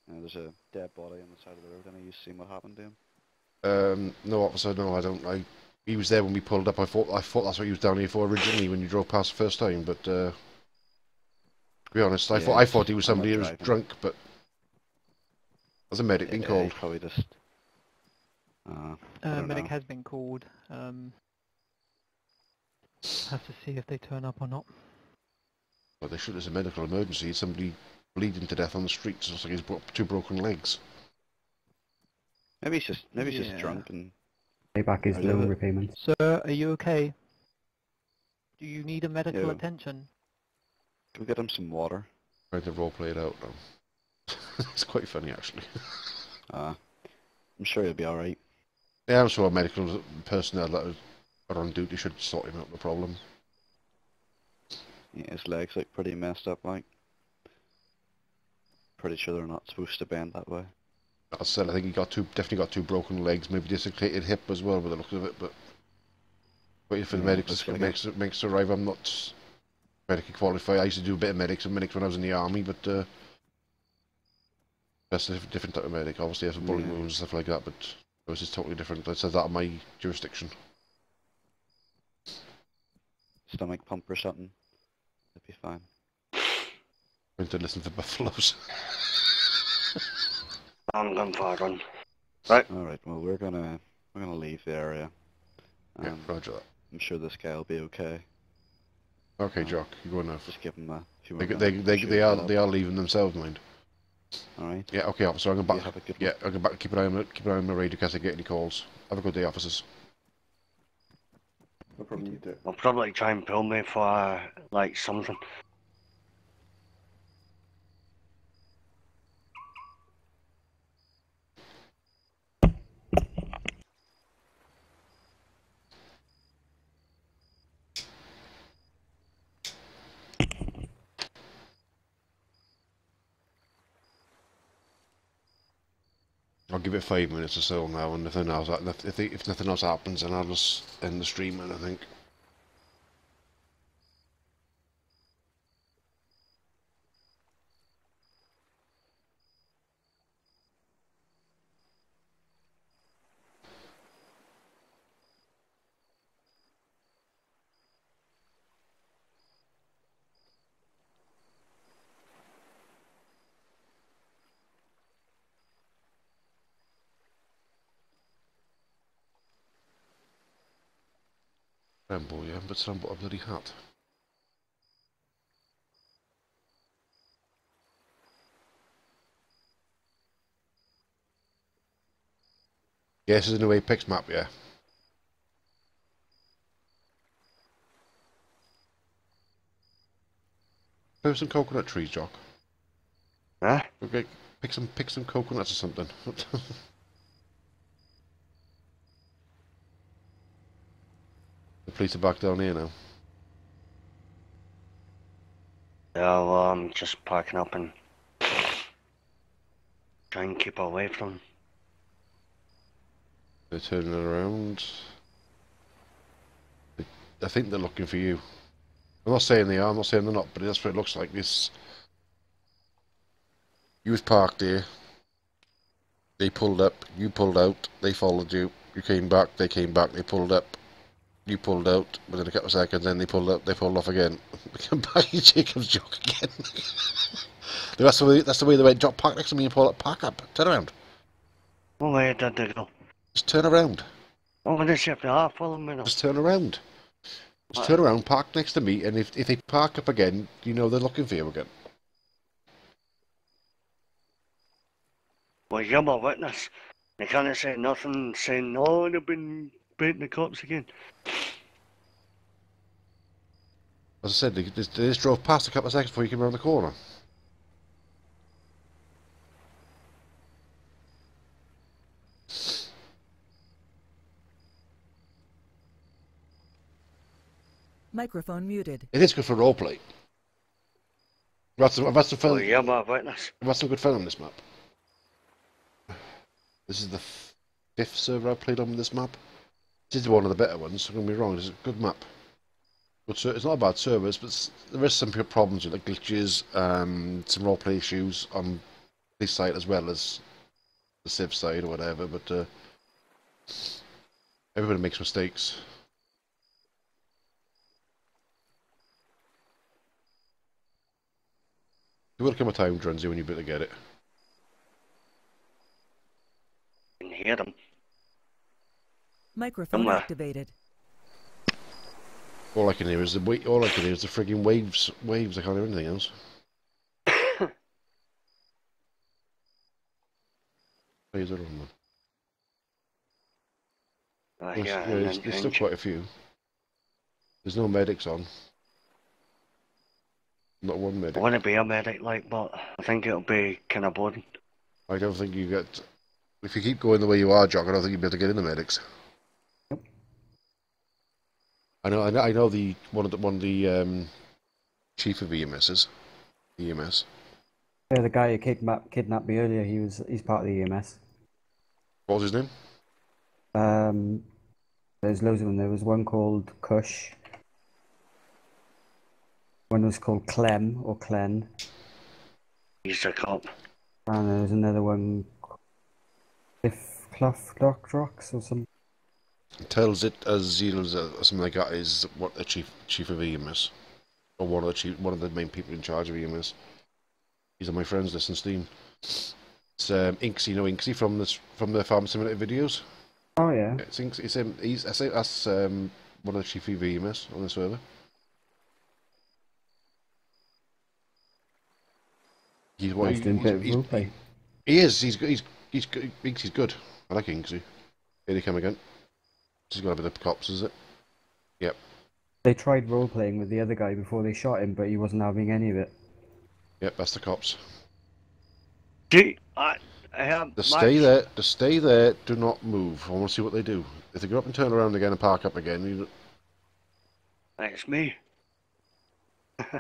Uh, there's a dead body on the side of the road. Any of you seen what happened to him? um, no officer. No, I don't. I. He was there when we pulled up. I thought. I thought that's what he was down here for originally when you drove past the first time. But uh, to be honest, I Yeah, thought. I thought he was just- I'm not somebody who was driving. drunk. But as a medic being Yeah, called. he's probably just. Uh, Uh, medic know. has been called. Um, have to see if they turn up or not. But they should. It's a medical emergency. Somebody bleeding to death on the streets. Looks like he's got two broken legs. Maybe he's just maybe he's Yeah. just drunk and Pay back his loan repayment. Sir, are you okay? Do you need a medical Yeah. attention? Go get him some water. Trying to role play it out now. (laughs) it's quite funny actually. Uh, I'm sure he'll be all right. Yeah, I'm sure medical personnel that are on duty should sort him out the problem. Yeah, his legs look pretty messed up. Like, pretty sure they're not supposed to bend that way. I said I think he got two, definitely got two broken legs, maybe dislocated hip as well by the looks of it. But waiting for the Yeah, medics to get makes makes arrive. I'm not medically qualified. I used to do a bit of medics and medics when I was in the army, but uh, that's a different type of medic. Obviously, I have bullet Yeah. wounds and stuff like that, but this is totally different. It says that in my jurisdiction. Stomach pump or something. That'd be fine. Going to listen for buffaloes. (laughs) I'm going for a run. All right. Well, we're gonna we're gonna leave the area. yeah, Um, Roger that. I'm sure this guy will be okay. Okay, uh, Jock, you go now. Just give him a few They, more they, they, they are they are leaving themselves, mind. All right. Yeah, okay, officer. I'm going You back. have a good Yeah, one. I'll go back. Keep an eye on it. Keep an eye on my radio in case I get any calls. Have a good day, officers. No problem, you do. They'll probably try and pull me for, uh, like, something. I'll give it five minutes or so now, and if nothing else, if, if nothing else happens, then I'll just end the stream. And I think. Yeah, but someone bought a bloody hat. Yes, it's a new Apex map, yeah. Plant some coconut trees, Jock. Huh? Okay, pick some pick some coconuts or something. (laughs) police are back down here now. Yeah, well, I'm just packing up and trying to keep away from them. They're turning around. I think they're looking for you. I'm not saying they are, I'm not saying they're not, but that's what it looks like. This. You was parked here. They pulled up, you pulled out, they followed you, you came back, they came back, they pulled up, you pulled out, within a couple of seconds, then they pulled up, they pulled off again. (laughs) We come back, (laughs) Jacob's joke again. (laughs) that's, the way, that's the way they went, Jock, park next to me and pull up, park up, turn around. Where did they go? Just turn around. Oh, they shipped the half them, you know. Just turn around. Just turn around, park next to me, and if, if they park up again, you know they're looking for you again. Well, you're my witness. They can't say nothing saying, no, they've been beating the cops again. As I said, they, they they just drove past a couple of seconds before you came around the corner. Microphone muted. It is good for roleplay. I've had some, I've had some fun. you're my witness. I've had some good fun on this map. This is the f- fifth server I've played on with this map. This is one of the better ones. Don't me wrong. It's a good map. Ser- it's not a bad service, but there is some problems with like glitches, um, some roleplay issues on this side as well as the Civ side or whatever. But uh, everybody makes mistakes. There will come a time, Drunzy, when you better get it. You can hear them. Microphone activated. All I can hear is the wa- all I can hear is the frigging waves. Waves. I can't hear anything else. (coughs) Waves are on them. Uh, There's, yeah, yeah, there's, then there's still quite a few. There's no medics on. Not one medic. I want to be a medic, like, but I think it'll be kind of boring. I don't think you get. If you keep going the way you are, Jock, I don't think you'll be able to get in the medics. I know. I know. I know the one of the one of the um, chief of EMSs. EMS. Yeah, the guy who kidnapped, kidnapped me earlier, he was he's part of the EMS. What was his name? Um, there's loads of them. There was one called Kush. One was called Clem or Clen, He's a cop. and there was another one, Cliff Clough Doc Rocks or some. Tells it as Zeals or something like that is what the chief chief of EMS, or one of the chief, one of the main people in charge of EMS. He's on my friends list on Steam. It's um, Inksy, you know Inksy from this from the Farm Simulator videos. Oh yeah. It's Inksy. It's him. He's I say that's um, one of the chief of EMS on the server. He's he's doing a bit of he's- roleplay. he is. He's good. He's he's good. Inksy's good. I like Inksy. Here he come again. He's got a bit of cops, is it? Yep. They tried role playing with the other guy before they shot him, but he wasn't having any of it. Yep, that's the cops. Gee, I, I have. Just stay there. Just stay there. Do not move. I want to see what they do. If they go up and turn around again and park up again, you, It's me. (laughs) uh,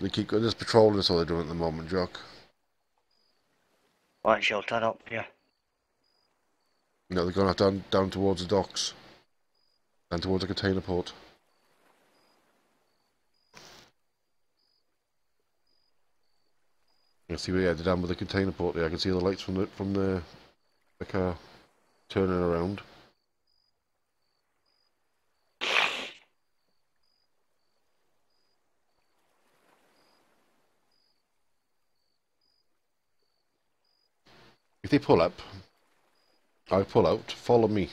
they keep they're just patrolling. That's all they're doing at the moment, Jock. Right, she'll turn up here. No, they're going down down towards the docks, down towards the container port. You can see, yeah, they're down with the container port there. I can see the lights from the from the the car turning around. If they pull up, I pull out. Follow me.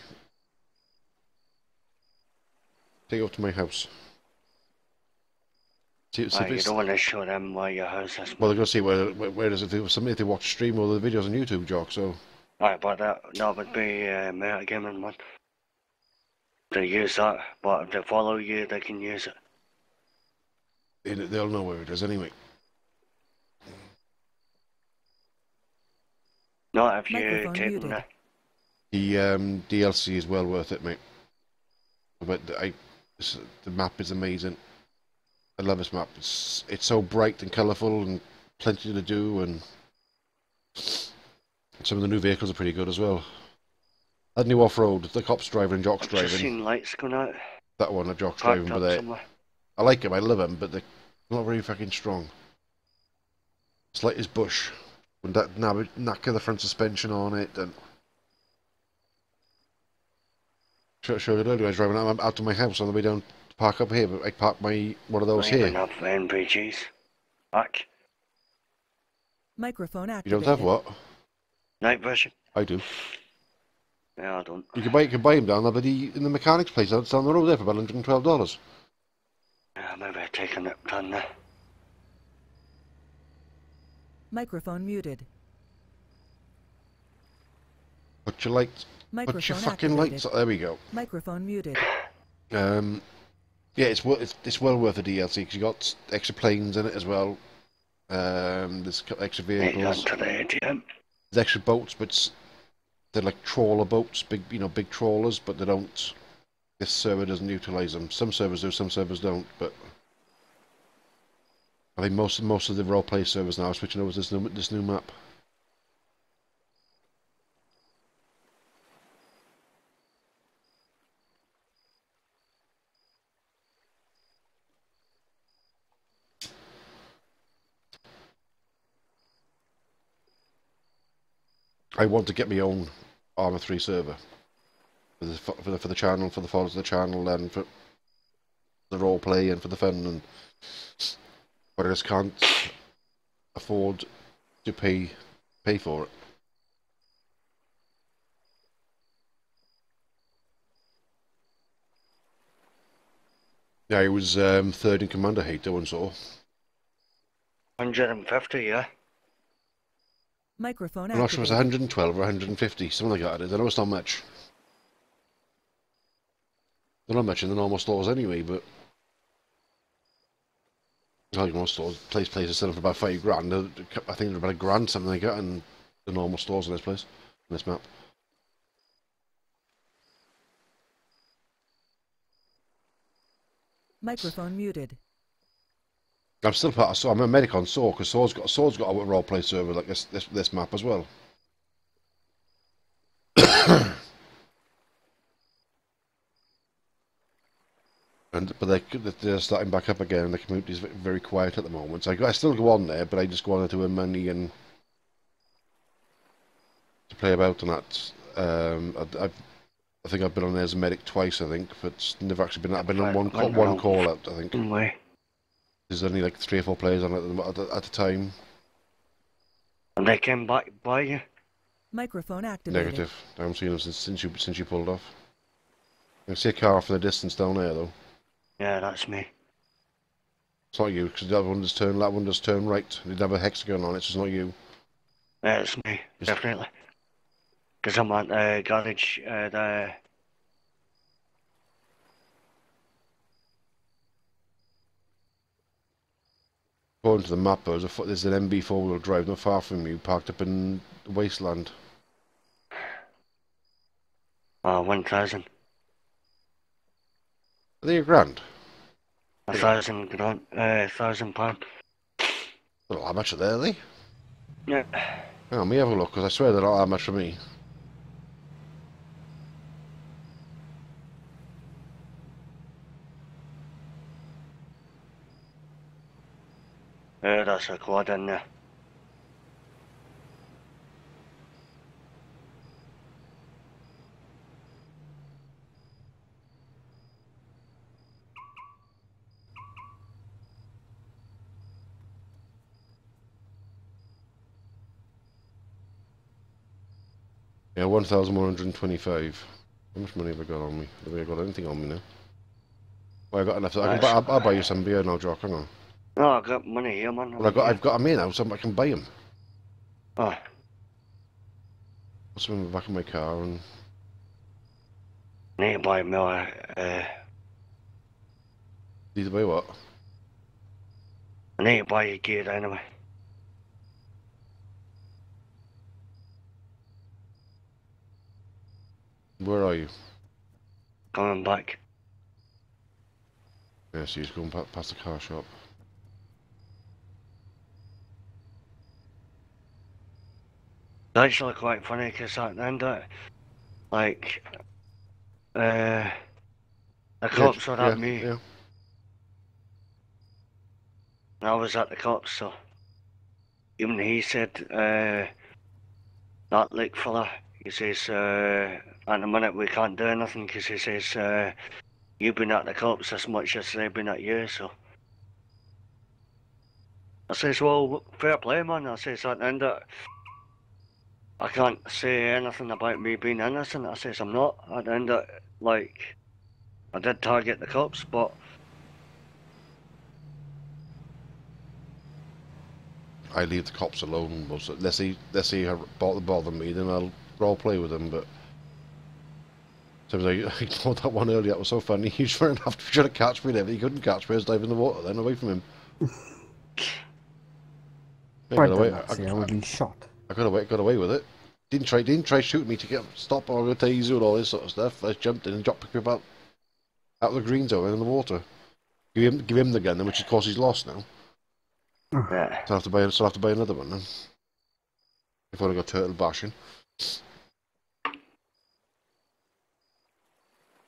Take up to my house. See, you don't want to show them where your house is. well, they're going to see where, where, where does it, was somebody, if they watch stream or the videos on YouTube, Jock, so... Aye, but that, that would be uh, metagaming one. They use that, but if they follow you, they can use it. They, they'll know where it is anyway. Not if you Microphone take them The um, DLC is well worth it, mate. But the- I, the map is amazing. I love this map. It's it's so bright and colourful and plenty to do, and some of the new vehicles are pretty good as well. That new off-road, the cops driving and Jock's I've just seen lights going out. That one, that Jock's Parked driving, but they, somewhere. I like them. I love them, but they're not very fucking strong. It's like his bush. With that nab- knack of the front suspension on it, and Sure, sure. Earlier, I was driving out, out to my house on the way down to park up here, but I parked my one of those Not even here. have NVGs. Back. Microphone You don't have what? Night vision. I do. Yeah, I don't. You can buy you can buy them down there, but he, in the mechanics place out down the road there for about hundred and twelve dollars. Yeah, maybe I've taken it down there. Microphone muted. Put your lights, put your fucking activated. lights. There we go. Microphone muted. Um, yeah, it's wo- it's, it's well worth the DLC because you got extra planes in it as well. Um, there's co- extra vehicles. the There's extra boats, but they're like trawler boats, big you know big trawlers, but they don't. This server doesn't utilize them. Some servers do, some servers don't. But I think most most of the roleplay servers now are switching over to this new this new map. I want to get my own Arma 3 server for the, for the for the channel, for the followers of the channel, and for the role play and for the fun. And but I just can't afford to pay pay for it. Yeah, he was um, third in command. I hate doing so. 150, yeah? Microphone I'm not sure if it's activated. 112 or 150, something like that. It is. I know it's not much. They're not much in the normal stores anyway, but well, you stores, place places selling for about five grand. I think they're about a grand something like that in the normal stores in this place, in this map. Microphone muted. I'm still part of Saw. I'm a medic on Saw because Saw's got Saw's got a role play server like this this this map as well. (coughs) (coughs) and but they they're starting back up again. and The community's ve- very quiet at the moment. So I, I still go on there, but I just go on there to earn money and to play about and that. Um, I, I've, I think I've been on there as a medic twice. I think, but it's never actually been. I've been on one call, one call out. I think. Way. There's only like three or four players on it at the, at the time. And they came back by you? Microphone activated. Negative. I haven't seen them since, since you since you pulled off. I can see a car from the distance down there though. Yeah, that's me. It's not you because the other one just turned. That one just turned right. It didn't have a hexagon on it. So it's not you. Yeah, it's me, it's... definitely. Because I'm at the garage, uh, the... According to the map, there's, a, there's an MB four-wheel drive not far from you, parked up in the wasteland. Uh, 1,000. Are they a grand? A thousand grand, uh, thousand pound. Well, how much are they? They? Yeah. Hang on, let me have a look because I swear they're not that much for me. Uh, that's a quad in there. Yeah, 1,125. How much money have I got on me? Have I got anything on me now? Well, I got enough. I can buy, I'll, I'll buy you some beer now, Jock. Hang on. No, I got money here, man. Well, I've got, I've got them here now, so I can buy them. Oh, Put some in the back of my car and I need to buy me uh, uh, need to buy what? I need to buy you gear anyway. Where are you? Coming back. Yeah, so he's going pa- past the car shop. It's actually quite funny because at the end of it, like, uh, the cops were yeah, at me. Yeah. And I was at the cops, so even he said, uh, that lick fella, he says, uh, at the minute we can't do anything because he says, uh, you've been at the cops as much as they've been at you, so. I says, well, fair play, man. I says, at the end of I can't say anything about me being innocent. I says, I'm not. At the end of like, I did target the cops, but I leave the cops alone. Unless he unless he bother bother me, then I'll role play with them. But sometimes I (laughs) I ignored that one earlier. That was so funny. (laughs) He was running after trying to catch me. there, but He couldn't catch me. I was diving in the water. Then away from him. (laughs) I Right got away. that, I, see, I would have been shot. I got away. Got away with it. Didn't try. Didn't try shooting me to get stop or a taser and all this sort of stuff. I just jumped in and dropped picked me up out out of the green zone in the water. Give him give him the gun, then, which of course he's lost now. yeah. (sighs) So I have to buy. So I have to buy another one then. If I want to go turtle bashing.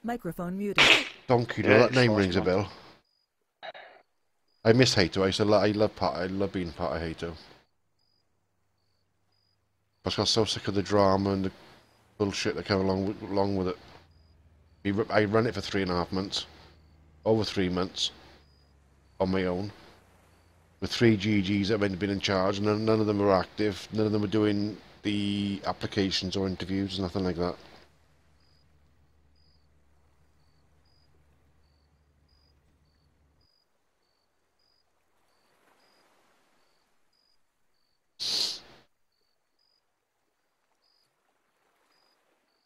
Microphone muted. Donkey, Yeah, that name lost, rings a bell. I miss Hato. I used to lo- I love part. I love being part of Hato. I just got so sick of the drama and the bullshit that came along with, along with it. We I ran it for three and a half months, over three months, on my own, with three GGs that had been in charge, and none, none of them were active. None of them were doing the applications or interviews, nothing like that.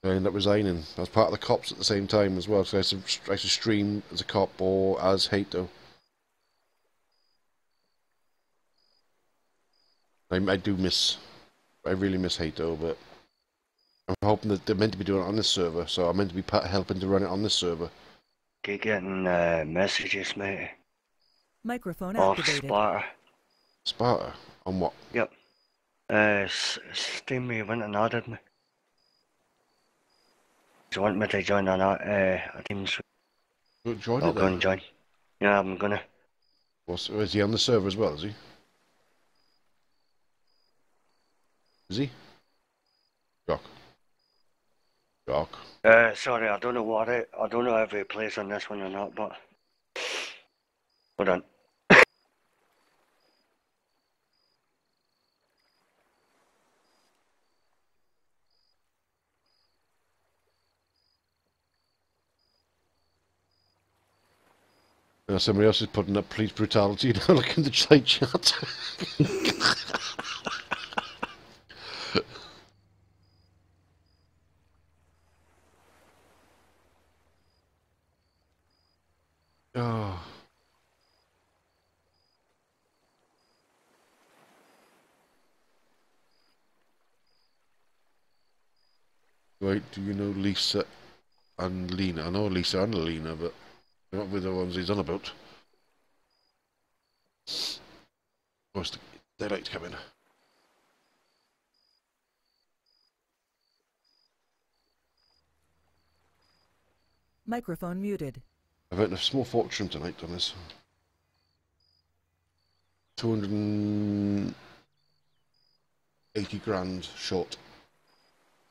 I ended up resigning. I was part of the cops at the same time as well, so I used to, I used to stream as a cop or as Hato. I, I do miss, I really miss Hato, but I'm hoping that they're meant to be doing it on this server, so I'm meant to be part, helping to run it on this server. Keep getting uh, messages, mate. Microphone Off activated. Sparta. Sparta? On what? Yep. Uh, S- Steamy went and added me. Do you want me to join on that, uh, a team's? Well, Join I'll it go and join. Yeah, I'm gonna. What's, is he on the server as well, is he? Is he? Jock. Jock. Uh, sorry, I don't know what it. I don't know if he plays on this one or not, but. Hold on. Uh, somebody else is putting up police brutality (laughs) now. Look in the side chat. oh. Right, do you know Lisa and Lena? I know Lisa and Lena, but not with the ones he's on about. What's the daylight coming? Microphone muted. I've earned a small fortune tonight on this. 280 grand short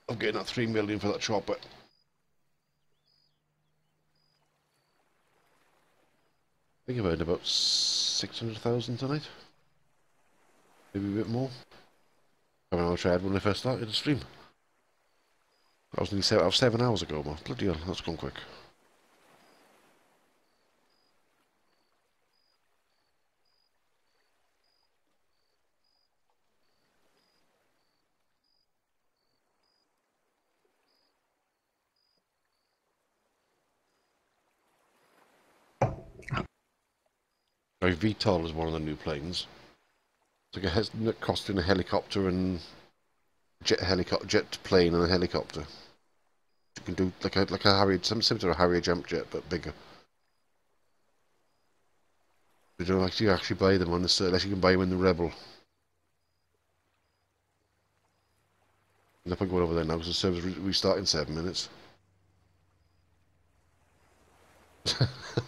of getting that 3 million for that chopper. Think I've earned about 600,000 tonight. Maybe a bit more. I mean, I wish I when I first started the stream. That was nearly seven, was seven hours ago, man. Bloody hell, that's gone quick. Now, VTOL is one of the new planes. It's like a hes- costing a helicopter and jet helicopter, jet plane and a helicopter. You can do like a like a Harrier, some similar to a Harrier jump jet but bigger. You don't actually actually buy them on the unless you can buy them in the Rebel. Nothing going over there now because the service re- restart in seven minutes. (laughs)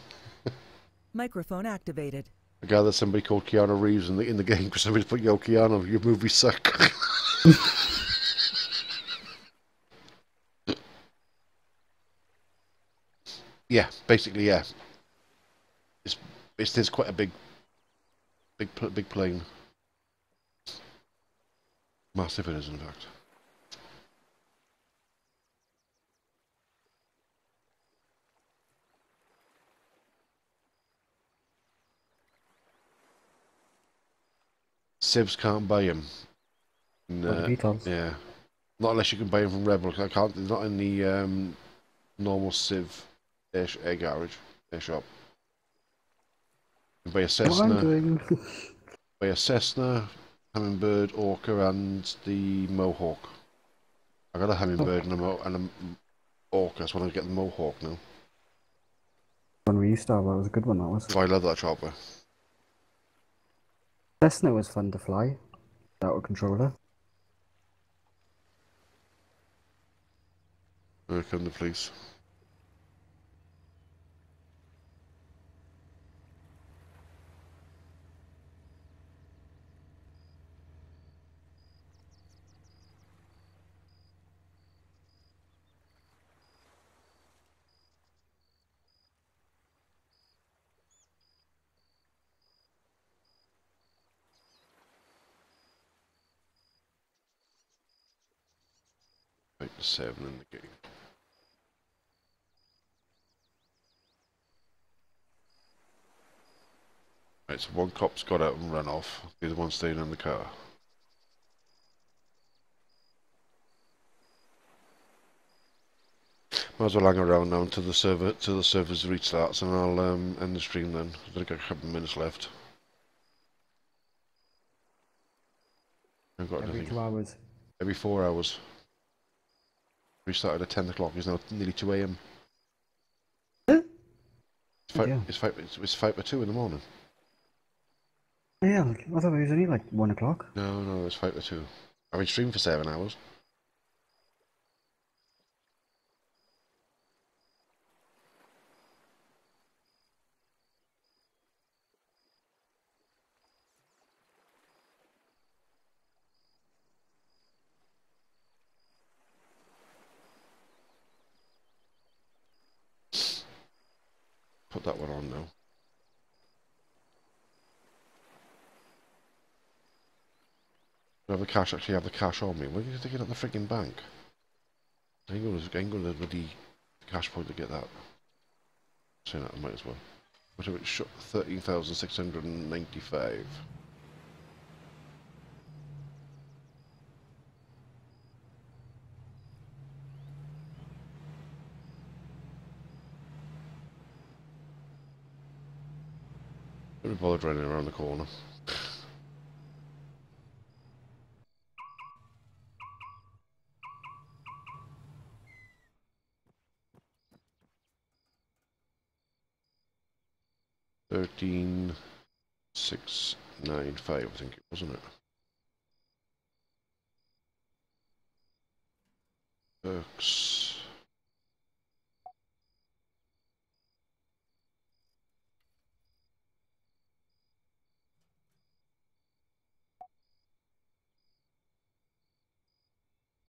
Microphone activated. I gather somebody called Keanu Reeves in the in the game because somebody put Yo Keanu, your movie suck. (laughs) yeah, basically, yeah. It's it's quite a big, big big plane. Massive it is, in fact. Civs can't buy the VTOLs. yeah, not unless you can buy them from Rebel. I can't. They're not in the um, normal Civ air, air garage, air shop. You can buy a Cessna, buy a Cessna, Hummingbird, Orca, and the Mohawk. I got a Hummingbird and a, Mo- and a Orca, so I want to get the Mohawk now. one we used to have, that was a good one, that was. I love that chopper. Cessna was fun to fly. Without a controller. Here come the police. Right, seven in the game. Right, so one cop's got out and run off. The other one's staying in the car. Might as well hang around now until the server till the servers restarts and I'll um, end the stream then. I've only got a couple of minutes left. I've got Every anything. two hours. Every four hours. We started at 10 o'clock, it's now nearly 2 a.m. It's five, Yeah. it's, five, it's, it's five to 2 in the morning. Yeah, like, I thought it was only like one o'clock. No, no, it's 5 to 2. I've been streaming for 7 hours. Put that one on now. Do I have the cash? Actually, have the cash on me. Where did they get at the frigging bank? I ain't going to, I ain't going to the bloody cash point to get that. Saying that, I might as well. Whatever it's shot, thirteen thousand six hundred and ninety-five. Don't be bothered running around the corner. Thirteen six nine five, I think it wasn't it? Perks.